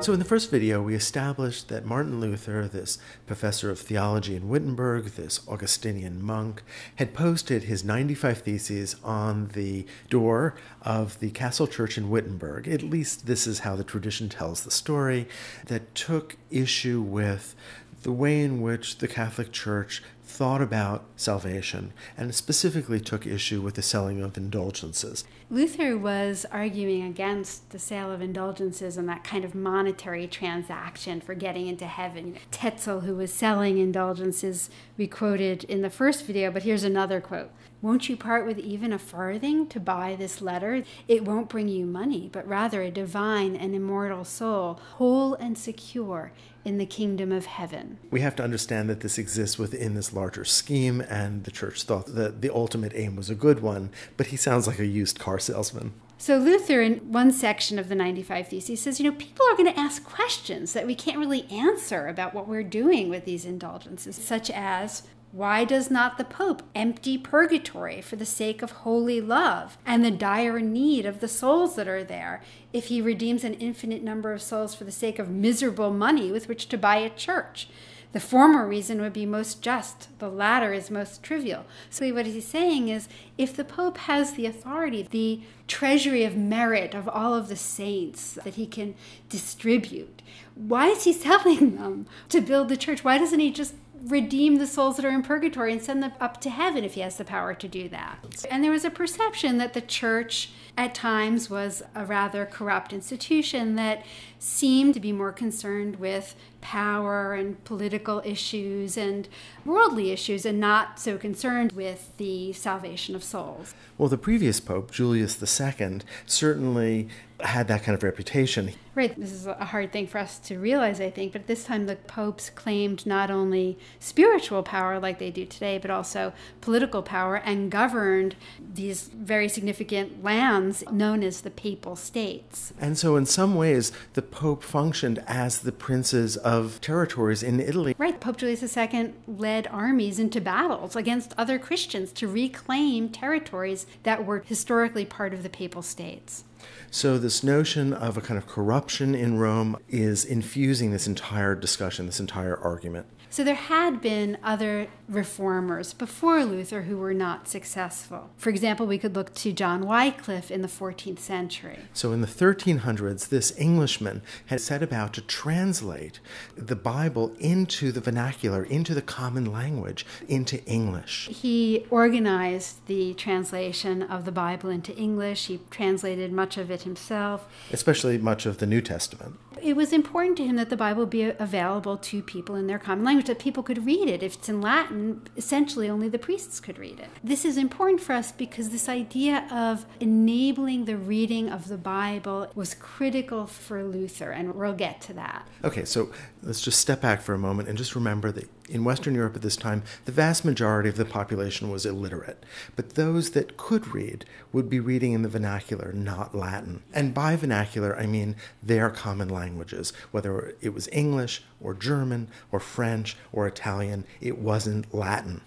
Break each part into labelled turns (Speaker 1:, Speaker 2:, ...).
Speaker 1: So, in the first video, we established that Martin Luther, this professor of theology in Wittenberg, this Augustinian monk, had posted his 95 Theses on the door of the castle church in Wittenberg. At least, this is how the tradition tells the story, that took issue with the way in which the Catholic Church thought about salvation and specifically took issue with the selling of indulgences.
Speaker 2: Luther was arguing against the sale of indulgences and that kind of monetary transaction for getting into heaven. Tetzel, who was selling indulgences, we quoted in the first video, but here's another quote Won't you part with even a farthing to buy this letter? It won't bring you money, but rather a divine and immortal soul, whole and secure in the kingdom of heaven.
Speaker 1: We have to understand that this exists within this larger scheme, and the church thought that the ultimate aim was a good one, but he sounds like a used car salesman.
Speaker 2: So, Luther, in one section of the 95 Theses, says, you know, people are going to ask questions that we can't really answer about what we're doing with these indulgences, such as why does not the Pope empty purgatory for the sake of holy love and the dire need of the souls that are there if he redeems an infinite number of souls for the sake of miserable money with which to buy a church? The former reason would be most just, the latter is most trivial. So, what he's saying is if the Pope has the authority, the treasury of merit of all of the saints that he can distribute, why is he selling them to build the church? Why doesn't he just redeem the souls that are in purgatory and send them up to heaven if he has the power to do that. And there was a perception that the church at times was a rather corrupt institution that seemed to be more concerned with power and political issues and worldly issues and not so concerned with the salvation of souls.
Speaker 1: Well, the previous pope, Julius II, certainly had that kind of reputation.
Speaker 2: Right, this is a hard thing for us to realize, I think, but at this time the popes claimed not only spiritual power like they do today, but also political power and governed these very significant lands known as the papal states.
Speaker 1: And so, in some ways, the pope functioned as the princes of territories in Italy.
Speaker 2: Right, Pope Julius II led armies into battles against other Christians to reclaim territories that were historically part of the papal states.
Speaker 1: So, this notion of a kind of corruption in Rome is infusing this entire discussion, this entire argument.
Speaker 2: So there had been other reformers before Luther who were not successful. For example, we could look to John Wycliffe in the 14th century.
Speaker 1: So in the 1300s, this Englishman had set about to translate the Bible into the vernacular, into the common language, into English.
Speaker 2: He organized the translation of the Bible into English. He translated much of it himself,
Speaker 1: especially much of the New Testament.
Speaker 2: It was important to him that the Bible be available to people in their common language, that people could read it. If it's in Latin, essentially only the priests could read it. This is important for us because this idea of enabling the reading of the Bible was critical for Luther, and we'll get to that.
Speaker 1: Okay, so let's just step back for a moment and just remember that in Western Europe at this time, the vast majority of the population was illiterate. But those that could read would be reading in the vernacular, not Latin. And by vernacular, I mean their common languages, whether it was English or German or French or Italian, it wasn't Latin.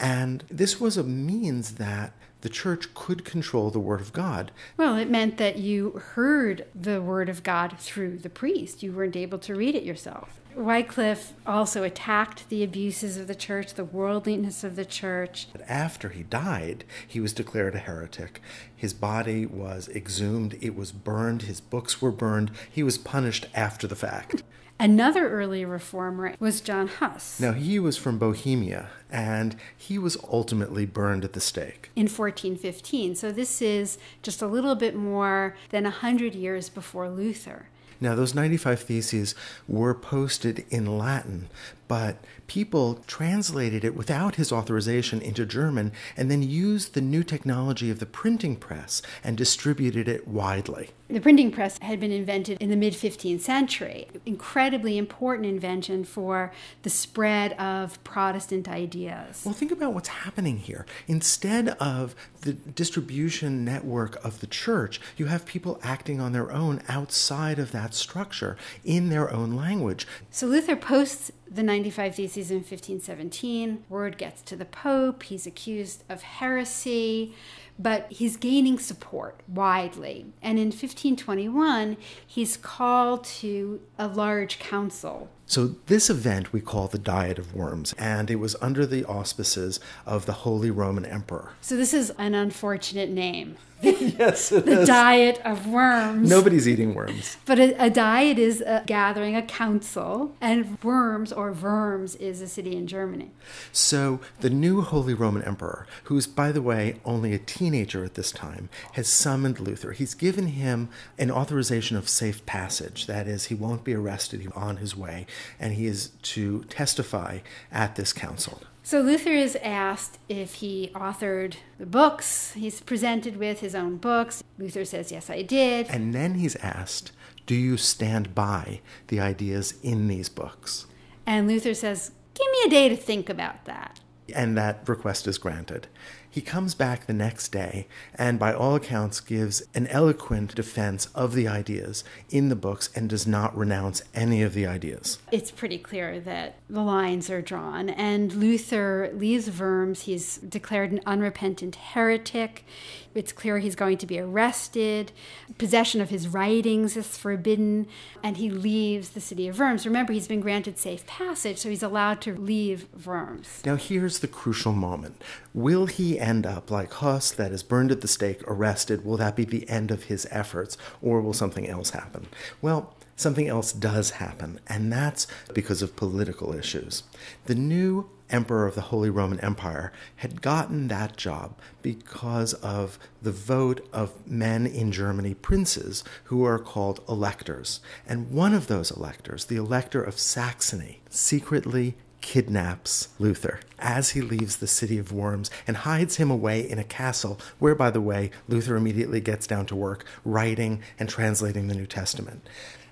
Speaker 1: And this was a means that the church could control the Word of God.
Speaker 2: Well, it meant that you heard the Word of God through the priest. You weren't able to read it yourself. Wycliffe also attacked the abuses of the church, the worldliness of the church.
Speaker 1: But after he died, he was declared a heretic. His body was exhumed, it was burned, his books were burned. He was punished after the fact.
Speaker 2: Another early reformer was John Huss.
Speaker 1: Now, he was from Bohemia, and he was ultimately burned at the stake.
Speaker 2: In 1415. So, this is just a little bit more than a 100 years before Luther.
Speaker 1: Now, those 95 Theses were posted in Latin, but people translated it without his authorization into German and then used the new technology of the printing press and distributed it widely.
Speaker 2: The printing press had been invented in the mid 15th century, incredibly important invention for the spread of Protestant ideas.
Speaker 1: Well, think about what's happening here. Instead of the distribution network of the church, you have people acting on their own outside of that structure in their own language.
Speaker 2: So Luther posts the 95 Theses in 1517. Word gets to the Pope. He's accused of heresy. but he's gaining support widely. And in 1521, he's called to a large council
Speaker 1: so, this event we call the Diet of Worms, and it was under the auspices of the Holy Roman Emperor.
Speaker 2: So, this is an unfortunate name.
Speaker 1: yes, it
Speaker 2: the
Speaker 1: is.
Speaker 2: diet of worms.
Speaker 1: Nobody's eating worms.
Speaker 2: But a, a, diet is a gathering, a council, and Worms or Worms is a city in Germany.
Speaker 1: So the new Holy Roman Emperor, who's, by the way, only a teenager at this time, has summoned Luther. He's given him an authorization of safe passage. That is, he won't be arrested on his way, and he is to testify at this council.
Speaker 2: So Luther is asked if he authored the books. He's presented with his own books. Luther says, Yes, I did.
Speaker 1: And then he's asked, Do you stand by the ideas in these books?
Speaker 2: And Luther says, Give me a day to think about that.
Speaker 1: And that request is granted. He comes back the next day and, by all accounts, gives an eloquent defense of the ideas in the books and does not renounce any of the ideas.
Speaker 2: It's pretty clear that the lines are drawn, and Luther leaves Worms. He's declared an unrepentant heretic. It's clear he's going to be arrested. Possession of his writings is forbidden, and he leaves the city of Worms. Remember, he's been granted safe passage, so he's allowed to leave Worms.
Speaker 1: Now, here's the crucial moment. Will he end up like Huss, that is burned at the stake, arrested? Will that be the end of his efforts, or will something else happen? Well, something else does happen, and that's because of political issues. The new emperor of the Holy Roman Empire had gotten that job because of the vote of men in Germany, princes, who are called electors. And one of those electors, the elector of Saxony, secretly kidnaps Luther as he leaves the city of Worms and hides him away in a castle where, by the way, Luther immediately gets down to work writing and translating the New Testament.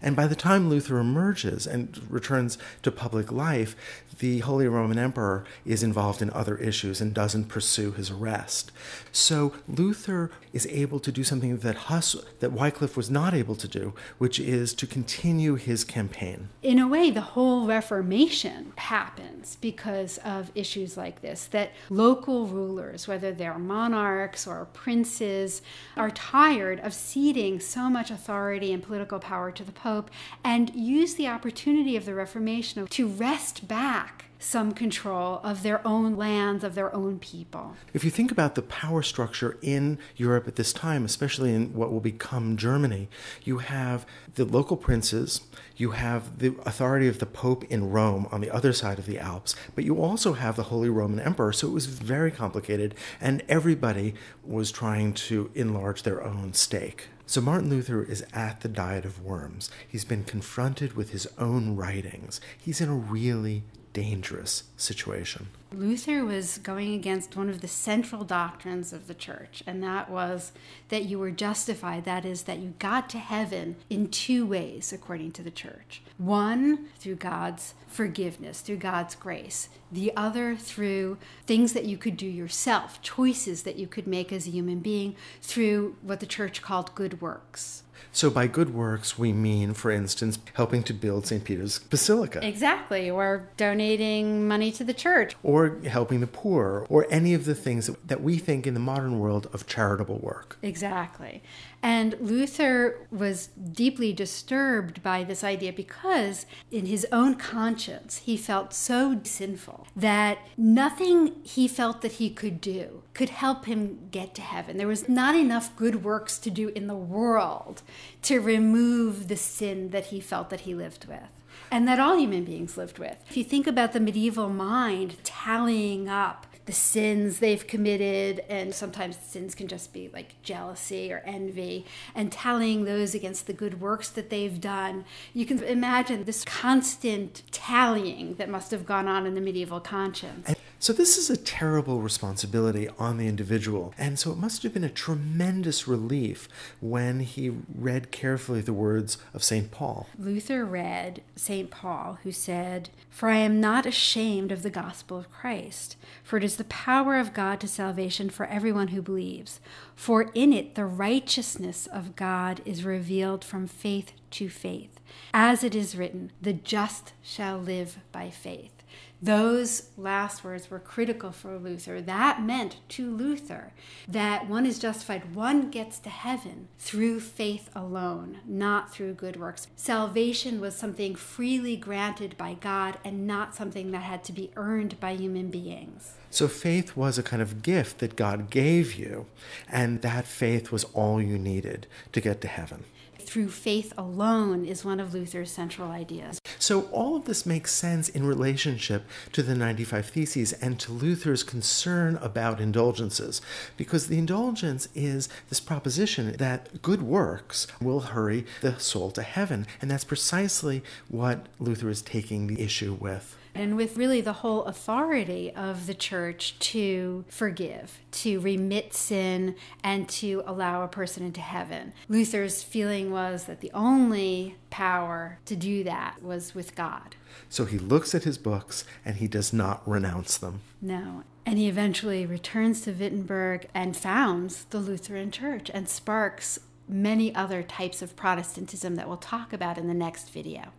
Speaker 1: And by the time Luther emerges and returns to public life, the Holy Roman Emperor is involved in other issues and doesn't pursue his arrest. So Luther is able to do something that Huss, that Wycliffe was not able to do, which is to continue his campaign.
Speaker 2: In a way, the whole Reformation happens because of issues like this that local rulers, whether they're monarchs or princes, are tired of ceding so much authority and political power to the Pope and use the opportunity of the Reformation to wrest back some control of their own lands, of their own people.
Speaker 1: If you think about the power structure in Europe at this time, especially in what will become Germany, you have the local princes, you have the authority of the Pope in Rome on the other side of the Alps, but you also have the Holy Roman Emperor, so it was very complicated, and everybody was trying to enlarge their own stake. So Martin Luther is at the Diet of Worms. He's been confronted with his own writings. He's in a really dangerous situation.
Speaker 2: Luther was going against one of the central doctrines of the church, and that was that you were justified. That is, that you got to heaven in two ways, according to the church. One, through God's forgiveness, through God's grace. The other, through things that you could do yourself, choices that you could make as a human being, through what the church called good works.
Speaker 1: So, by good works, we mean, for instance, helping to build St. Peter's Basilica.
Speaker 2: Exactly, or donating money to the church.
Speaker 1: Or helping the poor, or any of the things that we think in the modern world of charitable work.
Speaker 2: Exactly. And Luther was deeply disturbed by this idea because, in his own conscience, he felt so sinful that nothing he felt that he could do could help him get to heaven. There was not enough good works to do in the world to remove the sin that he felt that he lived with and that all human beings lived with. If you think about the medieval mind tallying up the sins they've committed, and sometimes sins can just be like jealousy or envy, and tallying those against the good works that they've done. You can imagine this constant tallying that must have gone on in the medieval conscience.
Speaker 1: And so, this is a terrible responsibility on the individual. And so, it must have been a tremendous relief when he read carefully the words of St. Paul.
Speaker 2: Luther read St. Paul, who said, For I am not ashamed of the gospel of Christ, for it is the power of God to salvation for everyone who believes. For in it the righteousness of God is revealed from faith to faith. As it is written, the just shall live by faith. Those last words were critical for Luther. That meant to Luther that one is justified, one gets to heaven through faith alone, not through good works. Salvation was something freely granted by God and not something that had to be earned by human beings.
Speaker 1: So faith was a kind of gift that God gave you, and that faith was all you needed to get to heaven
Speaker 2: through faith alone is one of Luther's central ideas.
Speaker 1: So, all of this makes sense in relationship to the 95 Theses and to Luther's concern about indulgences, because the indulgence is this proposition that good works will hurry the soul to heaven. And that's precisely what Luther is taking the issue with
Speaker 2: and with really the whole authority of the church to forgive, to remit sin, and to allow a person into heaven. Luther's feeling was that the only power to do that was with God.
Speaker 1: So he looks at his books and he does not renounce them.
Speaker 2: No. And he eventually returns to Wittenberg and founds the Lutheran Church and sparks many other types of Protestantism that we'll talk about in the next video.